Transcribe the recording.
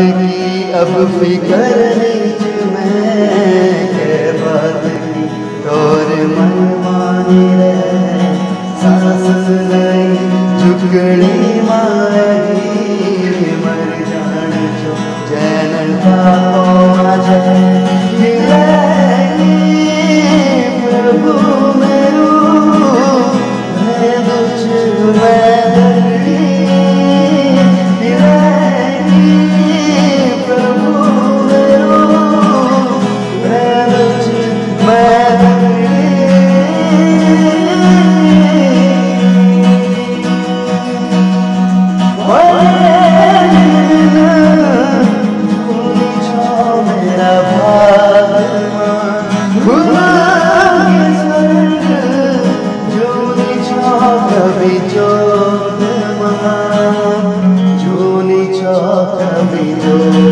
की अब फ़िक्र नहीं मन मानी रहे, सांस झुकड़ी मारी मर जान जो जैन का प्रभु कभी जो जूनी चौक कभी जो